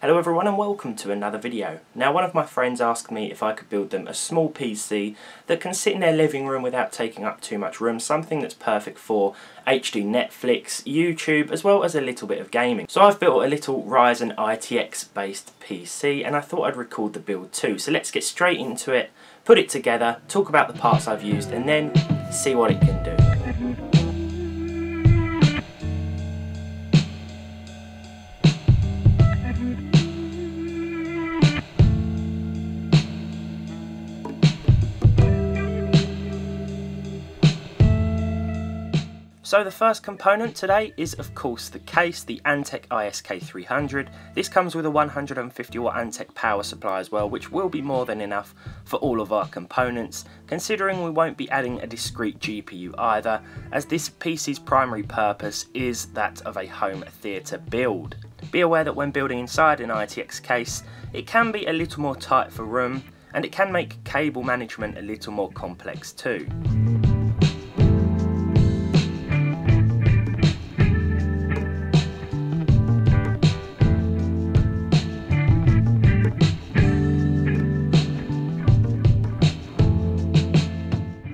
Hello everyone and welcome to another video. Now one of my friends asked me if I could build them a small PC that can sit in their living room without taking up too much room, something that's perfect for HD Netflix, YouTube, as well as a little bit of gaming. So I've built a little Ryzen ITX based PC and I thought I'd record the build too. So let's get straight into it, put it together, talk about the parts I've used and then see what it can do. So the first component today is of course the case, the Antec ISK300. This comes with a 150 watt Antec power supply as well, which will be more than enough for all of our components, considering we won't be adding a discrete GPU either, as this PC's primary purpose is that of a home theatre build. Be aware that when building inside an ITX case, it can be a little more tight for room, and it can make cable management a little more complex too.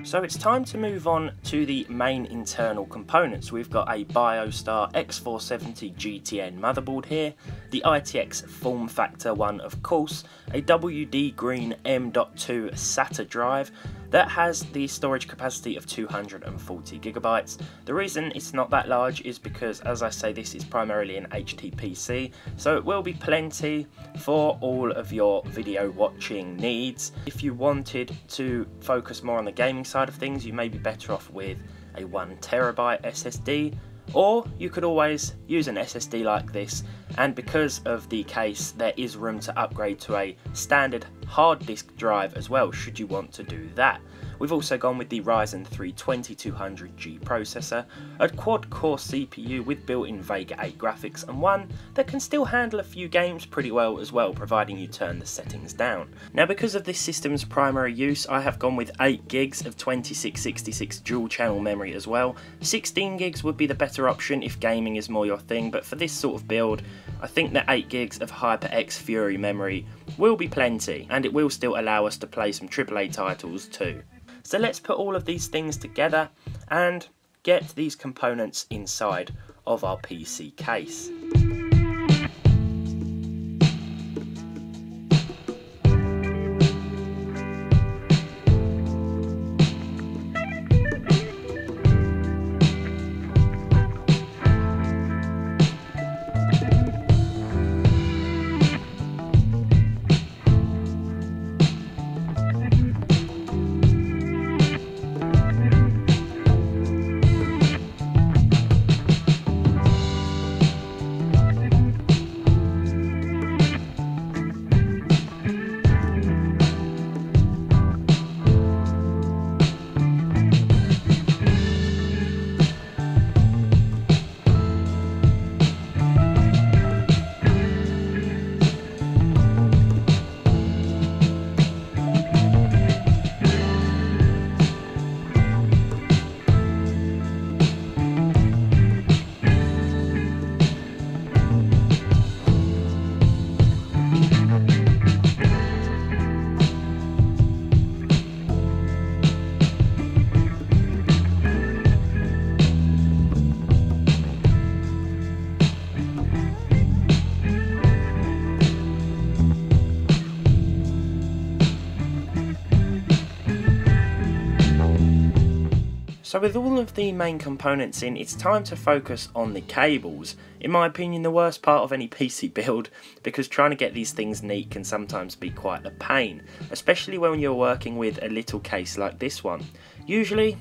So it's time to move on to the main internal components. We've got a BioStar X470 GTN motherboard here, the ITX form factor one of course, a WD Green M.2 SATA drive, that has the storage capacity of 240 gigabytes. The reason it's not that large is because, as I say, this is primarily an HTPC, so it will be plenty for all of your video watching needs. If you wanted to focus more on the gaming side of things, you may be better off with a 1 terabyte SSD or you could always use an SSD like this and because of the case there is room to upgrade to a standard hard disk drive as well should you want to do that. We've also gone with the Ryzen 3 2200G processor, a quad core CPU with built-in Vega 8 graphics and one that can still handle a few games pretty well as well providing you turn the settings down. Now because of this system's primary use I have gone with 8 gigs of 2666 dual channel memory as well. 16 gigs would be the better option if gaming is more your thing but for this sort of build I think that 8 gigs of HyperX Fury memory will be plenty and it will still allow us to play some AAA titles too. So let's put all of these things together and get these components inside of our PC case. So with all of the main components in, it's time to focus on the cables. In my opinion, the worst part of any PC build, because trying to get these things neat can sometimes be quite a pain, especially when you're working with a little case like this one. Usually,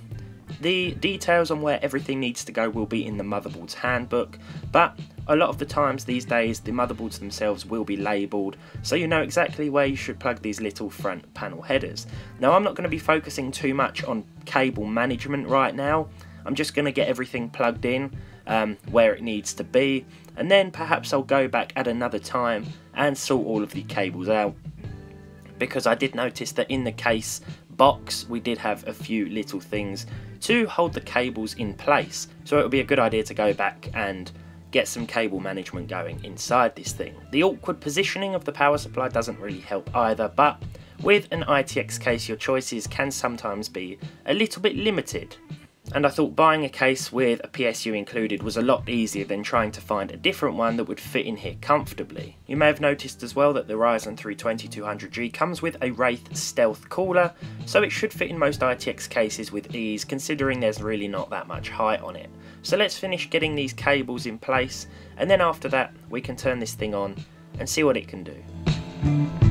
the details on where everything needs to go will be in the motherboard's handbook, but a lot of the times these days the motherboards themselves will be labelled so you know exactly where you should plug these little front panel headers. Now I'm not going to be focusing too much on cable management right now, I'm just going to get everything plugged in um, where it needs to be and then perhaps I'll go back at another time and sort all of the cables out. Because I did notice that in the case box we did have a few little things to hold the cables in place. So it would be a good idea to go back and get some cable management going inside this thing. The awkward positioning of the power supply doesn't really help either, but with an ITX case your choices can sometimes be a little bit limited and I thought buying a case with a PSU included was a lot easier than trying to find a different one that would fit in here comfortably. You may have noticed as well that the Ryzen 3 2200G comes with a Wraith Stealth cooler, so it should fit in most ITX cases with ease considering there's really not that much height on it. So let's finish getting these cables in place and then after that we can turn this thing on and see what it can do.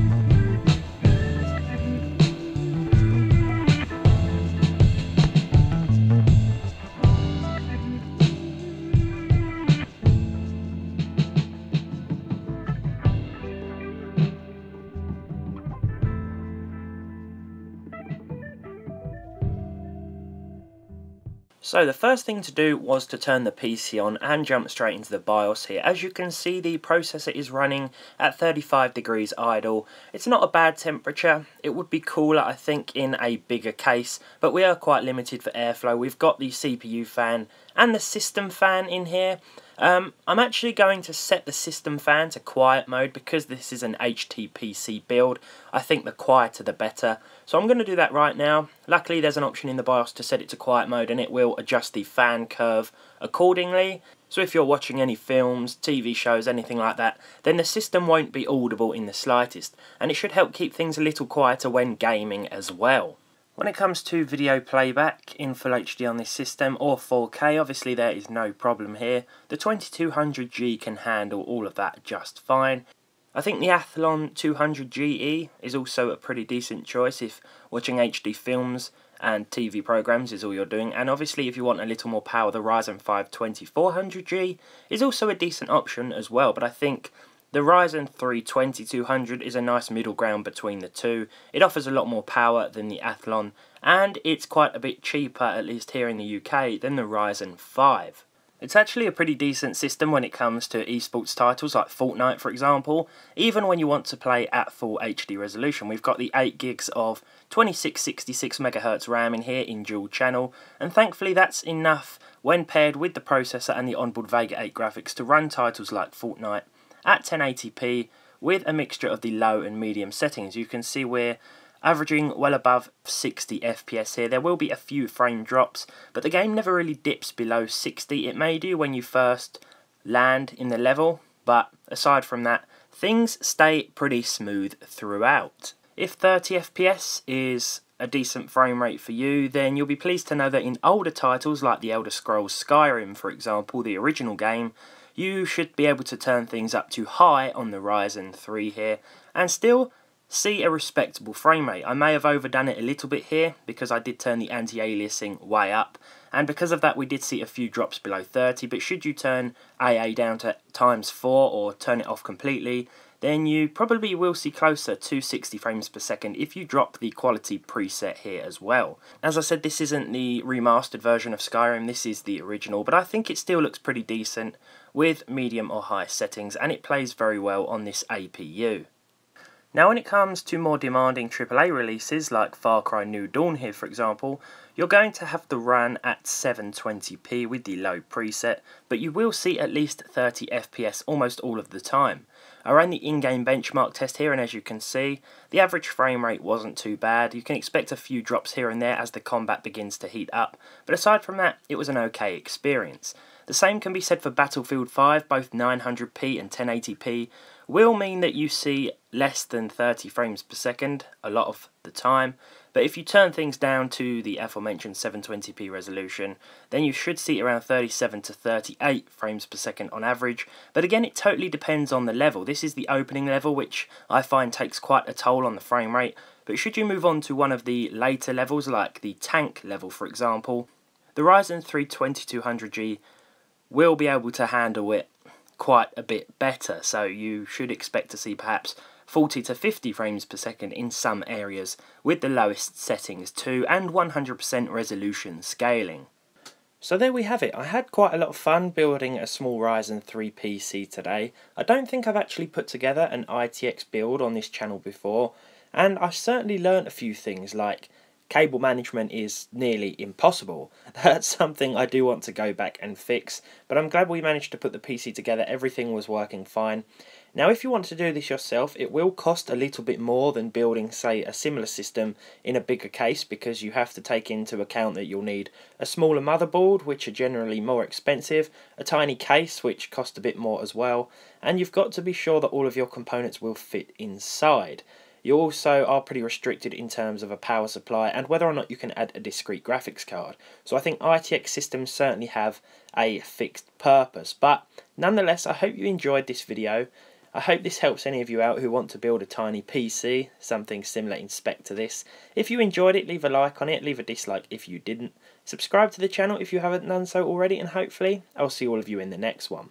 So the first thing to do was to turn the PC on and jump straight into the BIOS here. As you can see the processor is running at 35 degrees idle. It's not a bad temperature. It would be cooler I think in a bigger case but we are quite limited for airflow. We've got the CPU fan and the system fan in here um, I'm actually going to set the system fan to quiet mode because this is an HTPC build. I think the quieter the better. So I'm going to do that right now. Luckily there's an option in the BIOS to set it to quiet mode and it will adjust the fan curve accordingly. So if you're watching any films, TV shows, anything like that, then the system won't be audible in the slightest. And it should help keep things a little quieter when gaming as well. When it comes to video playback in Full HD on this system or 4K, obviously there is no problem here. The 2200G can handle all of that just fine. I think the Athlon 200GE is also a pretty decent choice if watching HD films and TV programs is all you're doing. And obviously if you want a little more power, the Ryzen 5 2400G is also a decent option as well. But I think the Ryzen 3 2200 is a nice middle ground between the two. It offers a lot more power than the Athlon and it's quite a bit cheaper, at least here in the UK, than the Ryzen 5. It's actually a pretty decent system when it comes to esports titles like Fortnite for example, even when you want to play at full HD resolution. We've got the 8 gigs of 2666 MHz RAM in here in dual channel and thankfully that's enough when paired with the processor and the onboard Vega 8 graphics to run titles like Fortnite at 1080p with a mixture of the low and medium settings. You can see we're averaging well above 60 FPS here. There will be a few frame drops, but the game never really dips below 60. It may do when you first land in the level, but aside from that, things stay pretty smooth throughout. If 30 FPS is a decent frame rate for you, then you'll be pleased to know that in older titles like The Elder Scrolls Skyrim, for example, the original game, you should be able to turn things up to high on the Ryzen 3 here and still see a respectable frame rate. I may have overdone it a little bit here because I did turn the anti-aliasing way up and because of that we did see a few drops below 30 but should you turn AA down to times 4 or turn it off completely then you probably will see closer to 60 frames per second if you drop the quality preset here as well. As I said, this isn't the remastered version of Skyrim, this is the original, but I think it still looks pretty decent with medium or high settings and it plays very well on this APU. Now when it comes to more demanding AAA releases like Far Cry New Dawn here for example, you're going to have to run at 720p with the low preset, but you will see at least 30 FPS almost all of the time. I ran the in-game benchmark test here and as you can see, the average frame rate wasn't too bad. You can expect a few drops here and there as the combat begins to heat up, but aside from that, it was an okay experience. The same can be said for Battlefield 5, both 900p and 1080p will mean that you see less than 30 frames per second a lot of the time, but if you turn things down to the aforementioned 720p resolution, then you should see around 37 to 38 frames per second on average. But again, it totally depends on the level. This is the opening level, which I find takes quite a toll on the frame rate. But should you move on to one of the later levels, like the tank level for example, the Ryzen 3 2200G will be able to handle it quite a bit better. So you should expect to see perhaps 40 to 50 frames per second in some areas with the lowest settings too and 100% resolution scaling. So there we have it. I had quite a lot of fun building a small Ryzen 3 PC today. I don't think I've actually put together an ITX build on this channel before and I certainly learnt a few things like cable management is nearly impossible. That's something I do want to go back and fix, but I'm glad we managed to put the PC together. Everything was working fine. Now, if you want to do this yourself, it will cost a little bit more than building, say, a similar system in a bigger case because you have to take into account that you'll need a smaller motherboard, which are generally more expensive, a tiny case, which cost a bit more as well, and you've got to be sure that all of your components will fit inside. You also are pretty restricted in terms of a power supply and whether or not you can add a discrete graphics card. So I think ITX systems certainly have a fixed purpose. But nonetheless, I hope you enjoyed this video. I hope this helps any of you out who want to build a tiny PC, something similar in spec to this. If you enjoyed it, leave a like on it, leave a dislike if you didn't. Subscribe to the channel if you haven't done so already, and hopefully I'll see all of you in the next one.